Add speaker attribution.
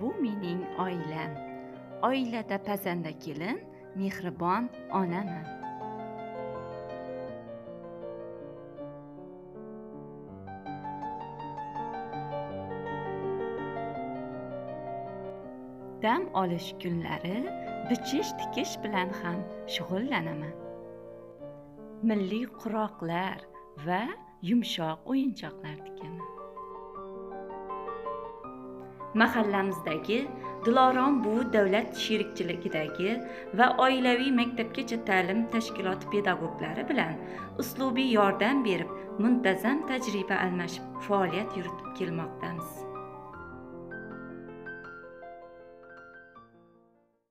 Speaker 1: bu mening oilam. Oilada pazanda kelin mehribon onaman dam olish kunlari bichish tikish bilan ham shug'ullanaman milliy quroqlar va yumshoq o'yinchoqlar tikaman mahallamizdagi dilorom buvi davlat sherikchiligidagi va oilaviy maktabgacha ta'lim tashkiloti pedagoglari bilan uslubiy yordam berib muntazam tajriba almashib faoliyat yuritib kelmoqdamiz.